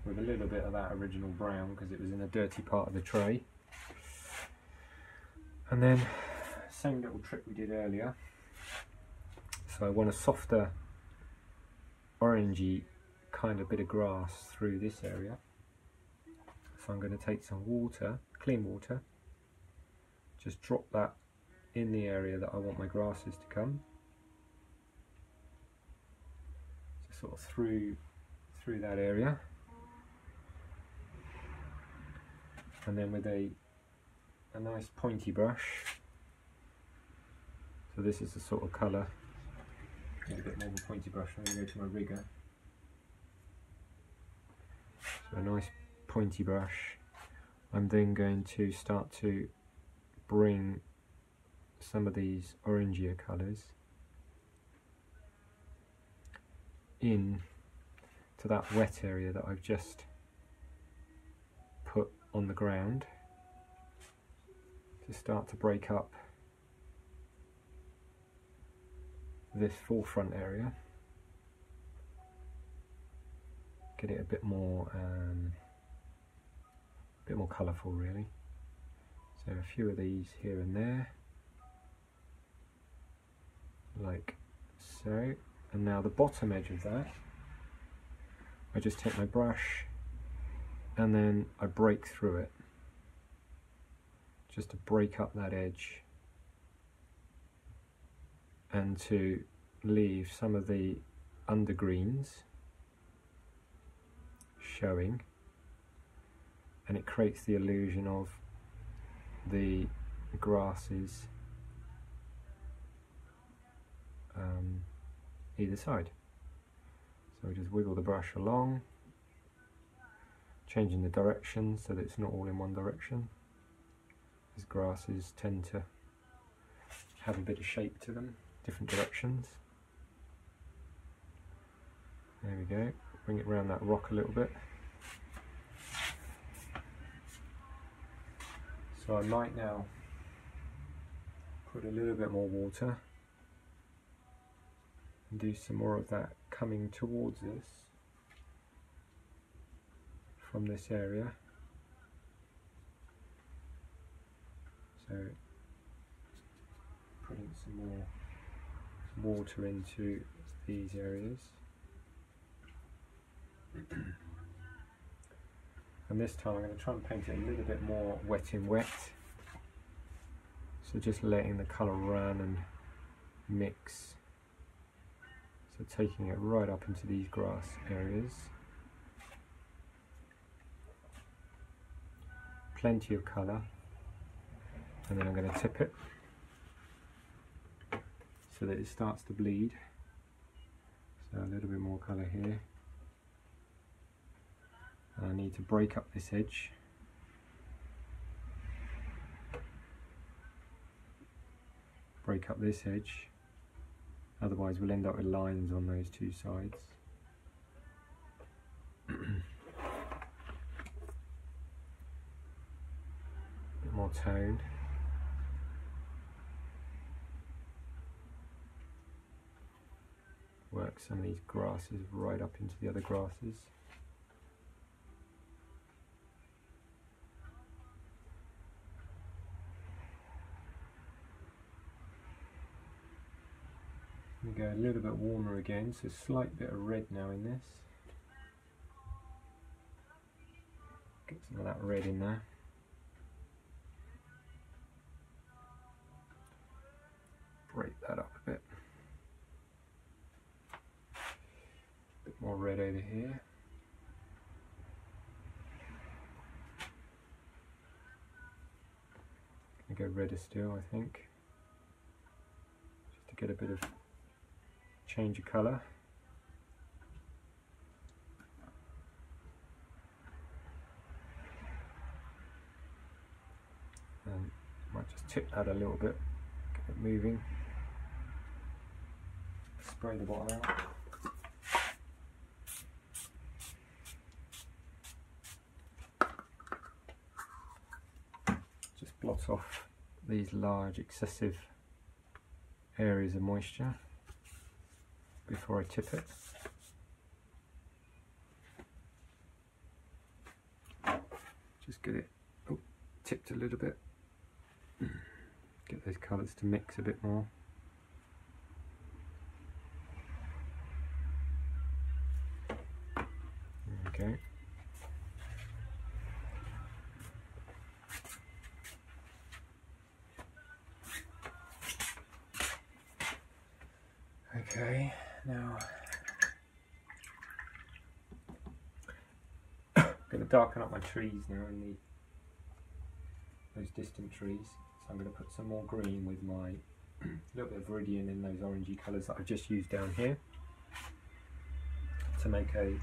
with a little bit of that original brown because it was in a dirty part of the tray. And then same little trick we did earlier. So I want a softer orangey kind of bit of grass through this area. So I'm going to take some water, clean water, just drop that in the area that I want my grasses to come. Just sort of through through that area. And then with a a nice pointy brush. So this is the sort of colour. A bit more of a pointy brush. I'm going to go to my rigger. So a nice pointy brush. I'm then going to start to bring some of these orangier colours in to that wet area that I've just put on the ground to start to break up this forefront area get it a bit more um, a bit more colourful really. So a few of these here and there. Like so. And now the bottom edge of that I just take my brush and then I break through it. Just to break up that edge and to leave some of the undergreens showing and it creates the illusion of the grasses um, either side. So we just wiggle the brush along, changing the direction so that it's not all in one direction as grasses tend to have a bit of shape to them, different directions. There we go, bring it around that rock a little bit. So I might now put a little bit more water and do some more of that coming towards us from this area. So putting some more water into these areas. And this time I'm going to try and paint it a little bit more wet in wet. So just letting the colour run and mix. So taking it right up into these grass areas. Plenty of colour and then I'm going to tip it so that it starts to bleed so a little bit more colour here I need to break up this edge. Break up this edge. Otherwise we'll end up with lines on those two sides. Bit more tone. Work some of these grasses right up into the other grasses. Go a little bit warmer again, so slight bit of red now in this. Get some of that red in there. Break that up a bit. Bit more red over here. Gonna go redder still, I think, just to get a bit of change of colour. And might just tip that a little bit, get it moving. Spray the bottom out. Just blot off these large excessive areas of moisture before I tip it. Just get it oh, tipped a little bit, get those colours to mix a bit more. In the those distant trees. So I'm going to put some more green with my little bit of viridian in those orangey colours that I've just used down here to make a,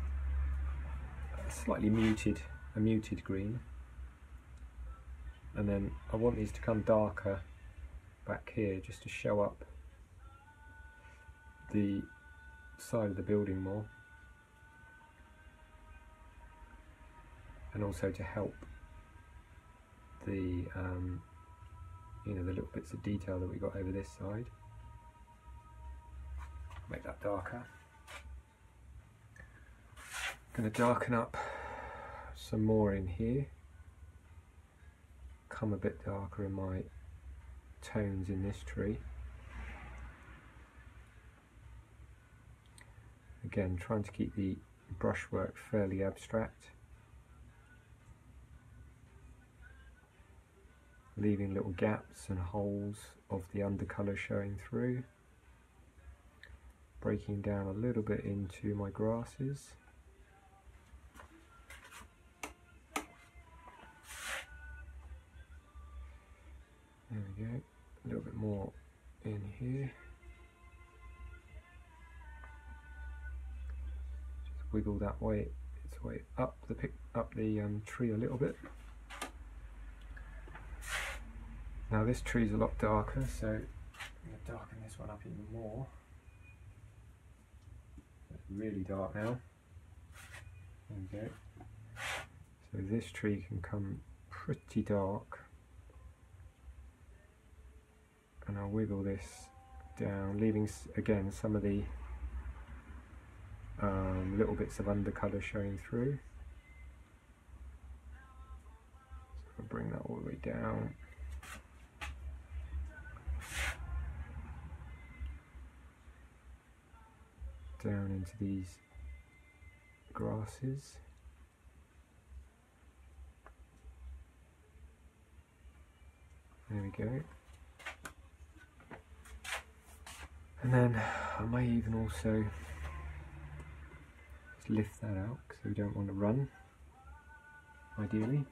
a slightly muted a muted green. And then I want these to come darker back here just to show up the side of the building more and also to help the um, you know the little bits of detail that we got over this side. Make that darker. Going to darken up some more in here. Come a bit darker in my tones in this tree. Again, trying to keep the brushwork fairly abstract. Leaving little gaps and holes of the undercolour showing through. Breaking down a little bit into my grasses. There we go, a little bit more in here. Just wiggle that way its way up the pick up the um, tree a little bit. Now this tree is a lot darker, so I'm going to darken this one up even more. It's really dark now. There we go. So this tree can come pretty dark. And I'll wiggle this down, leaving again some of the um, little bits of undercolour showing through. So I'll bring that all the way down. Down into these grasses. There we go. And then I may even also just lift that out because we don't want to run, ideally.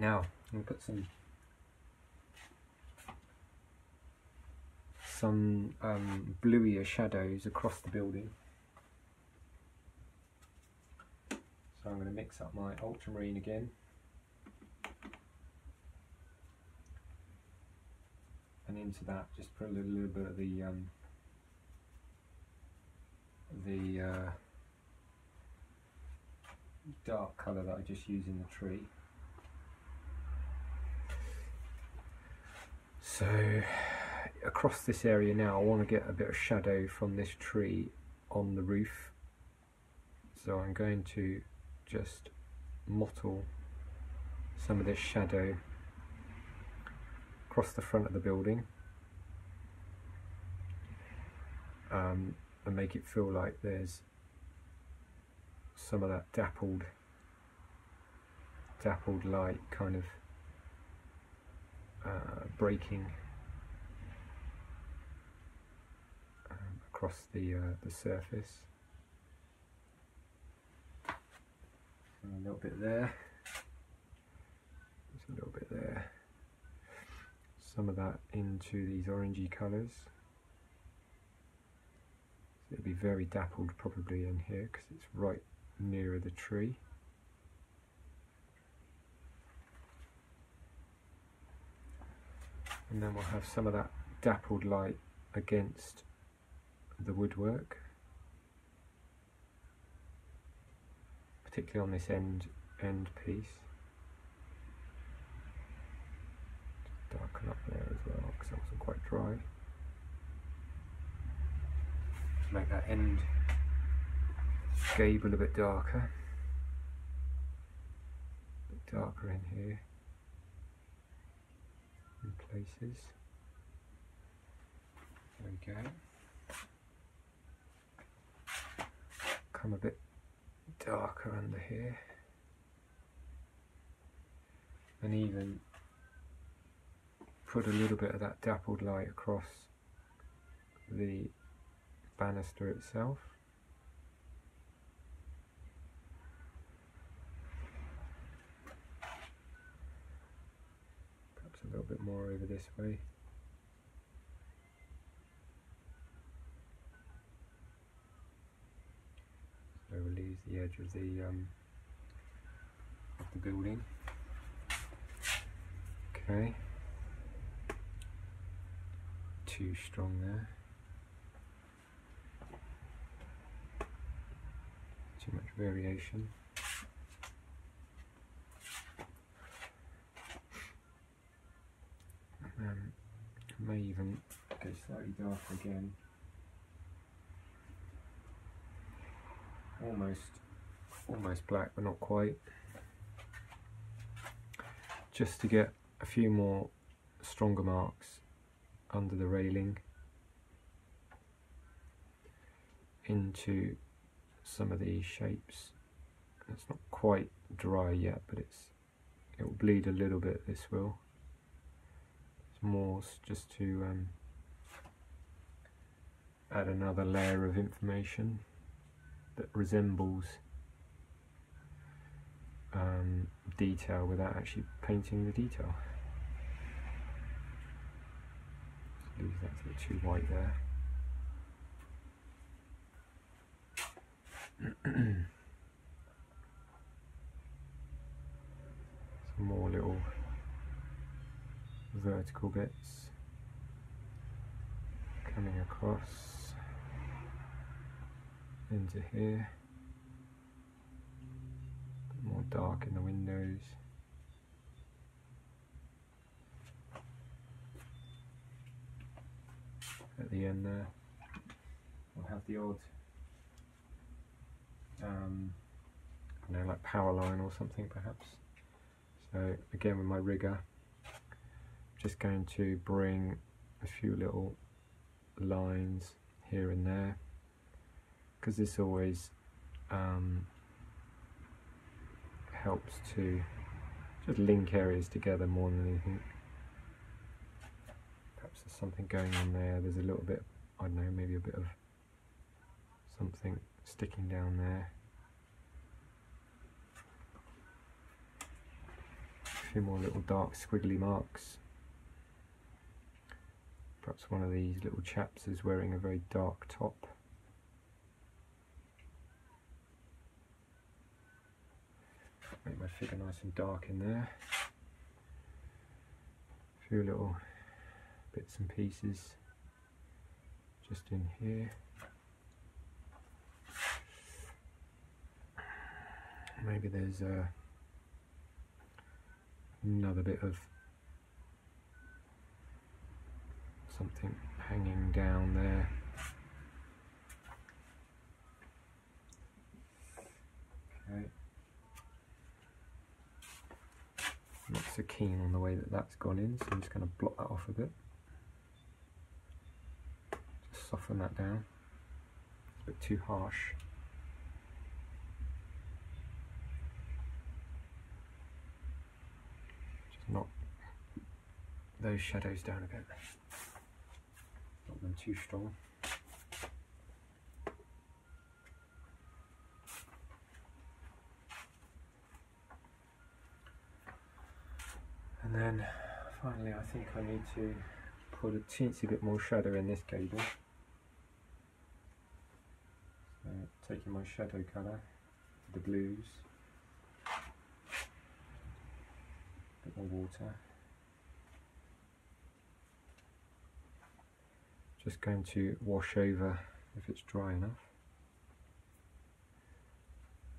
Now, I'm to put some some um, bluier shadows across the building. So I'm going to mix up my ultramarine again. And into that just put a little, little bit of the um, the uh, dark colour that I just used in the tree. So across this area now I want to get a bit of shadow from this tree on the roof. So I'm going to just mottle some of this shadow across the front of the building um, and make it feel like there's some of that dappled dappled light kind of uh, breaking across the, uh, the surface. And a little bit there. Just a little bit there. Some of that into these orangey colours. So it'll be very dappled probably in here because it's right nearer the tree. And then we'll have some of that dappled light against the woodwork, particularly on this end end piece. Darken up there as well because that wasn't quite dry. Make that end gable a bit darker. A bit darker in here places. There we go. Come a bit darker under here. And even put a little bit of that dappled light across the banister itself. Perhaps a little bit more over this way. So relieves the edge of the um, of the building. Okay. Too strong there. Too much variation. Um, may even slightly darker again. Almost, almost black, but not quite. Just to get a few more stronger marks under the railing into some of these shapes. It's not quite dry yet, but it's it will bleed a little bit. This will. It's more just to um, add another layer of information that resembles um, detail without actually painting the detail. Leave that a bit too white there. Some more little vertical bits coming across into here. more dark in the windows. At the end there, we'll have the odd, um, don't know, like power line or something perhaps. So again with my rigger, just going to bring a few little lines here and there because this always um, helps to just link areas together more than anything. Perhaps there's something going on there. There's a little bit, I don't know, maybe a bit of something sticking down there. A few more little dark squiggly marks. Perhaps one of these little chaps is wearing a very dark top. Make my figure nice and dark in there. A few little bits and pieces just in here. Maybe there's uh, another bit of something hanging down there. Okay. I'm not so keen on the way that that's gone in, so I'm just going to blot that off a bit. Just soften that down. It's a bit too harsh. Just knock those shadows down a bit. Not them too strong. And then finally I think I need to put a teensy bit more shadow in this gable. So taking my shadow colour, the blues, a bit more water. Just going to wash over, if it's dry enough,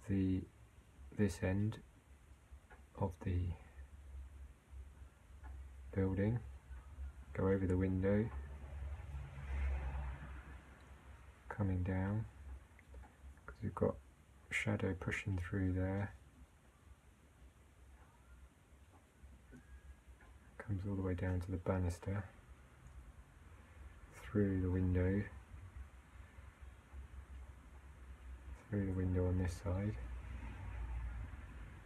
the this end of the building, go over the window, coming down, because we've got shadow pushing through there. Comes all the way down to the banister, through the window, through the window on this side.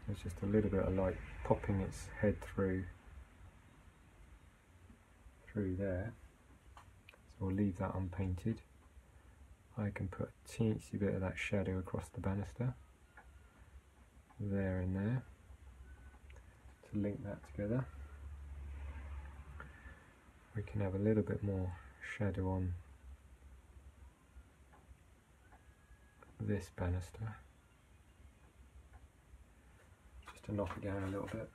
There's just a little bit of light popping its head through through there. So we'll leave that unpainted. I can put a teensy bit of that shadow across the banister. There and there. To link that together. We can have a little bit more shadow on this banister just to knock it down a little bit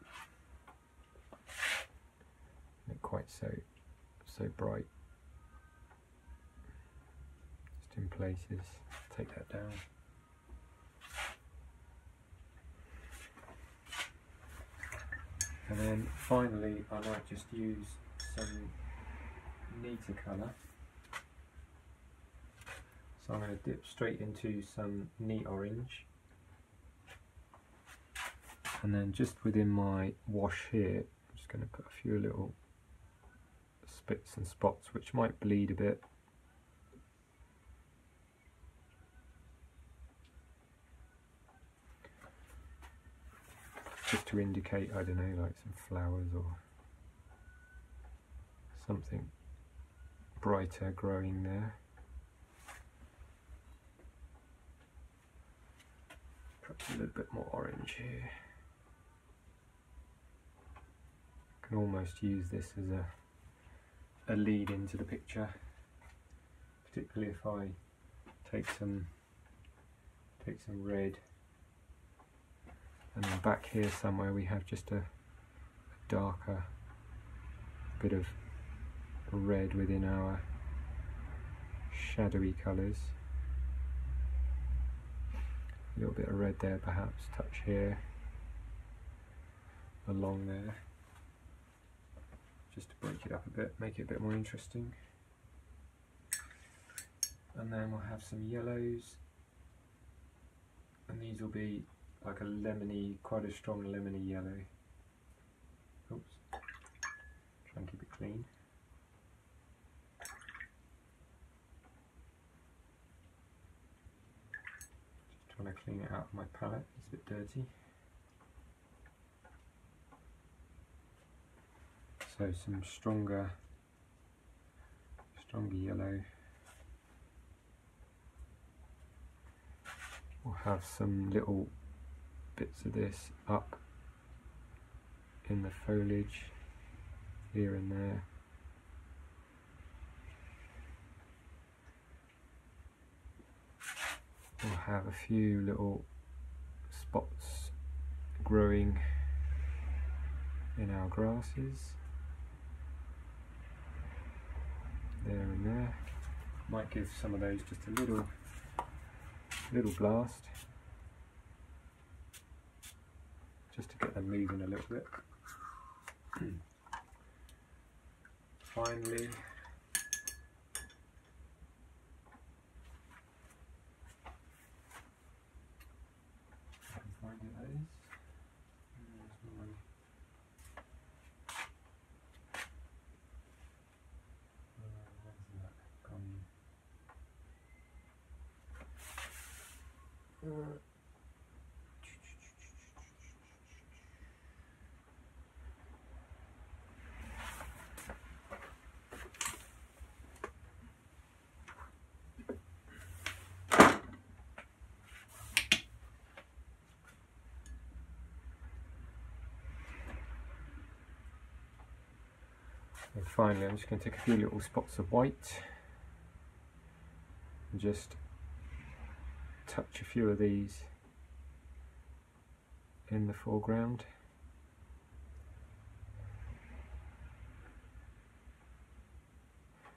not quite so so bright. Just in places. Take that down. And then finally I might just use some neater colour. So I'm going to dip straight into some neat orange. And then just within my wash here, I'm just going to put a few little spits and spots which might bleed a bit. Just to indicate, I don't know, like some flowers or something brighter growing there. perhaps a little bit more orange here. can almost use this as a, a lead into the picture, particularly if I take some take some red. And then back here somewhere we have just a, a darker bit of red within our shadowy colours. A little bit of red there perhaps, touch here, along there, just to break it up a bit, make it a bit more interesting. And then we'll have some yellows, and these will be like a lemony, quite a strong lemony yellow. Oops, try and keep it clean. Just trying to clean it out of my palette, it's a bit dirty. So some stronger, stronger yellow. We'll have some little bits of this up in the foliage here and there. we'll have a few little spots growing in our grasses there and there. Might give some of those just a little little blast. Just to get them moving a little bit. Finally finally I'm just going to take a few little spots of white and just touch a few of these in the foreground.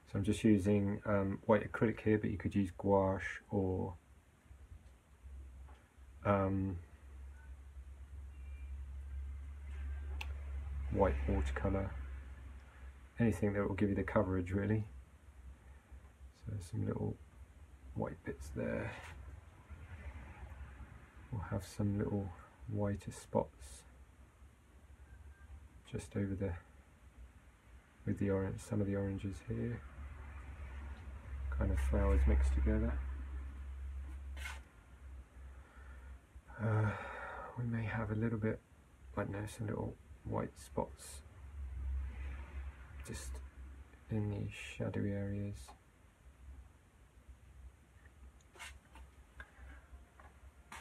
So I'm just using um, white acrylic here, but you could use gouache or um, white watercolour anything that will give you the coverage really. So some little white bits there. We'll have some little whiter spots just over the with the orange, some of the oranges here, kind of flowers mixed together. Uh, we may have a little bit, I don't know, some little white spots just in these shadowy areas.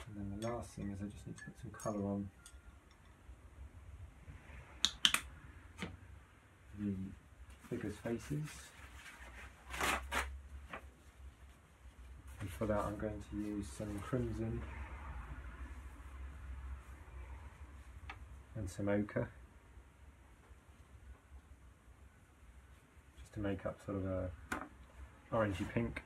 And then the last thing is I just need to put some colour on the figures' faces. And for that I'm going to use some crimson and some ochre to make up sort of a orangey pink.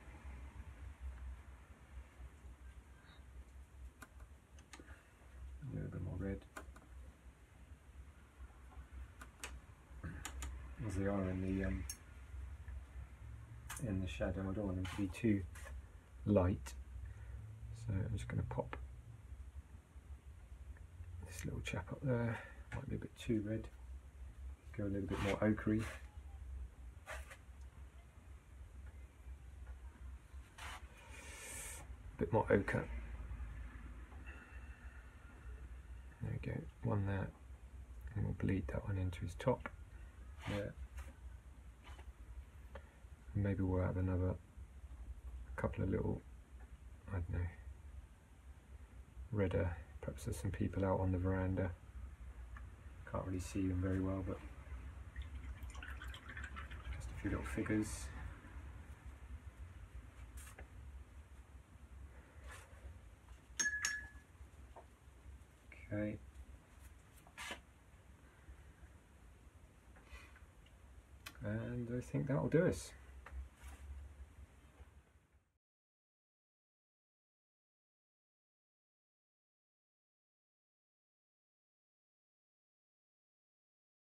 A little bit more red. As they are in the um, in the shadow, I don't want them to be too light. So I'm just going to pop this little chap up there. Might be a bit too red. Go a little bit more ochre bit more ochre. There we go, one there, and we'll bleed that one into his top. There. And maybe we'll have another couple of little, I don't know, redder. Perhaps there's some people out on the veranda. Can't really see them very well, but just a few little figures. Okay. And I think that'll do us.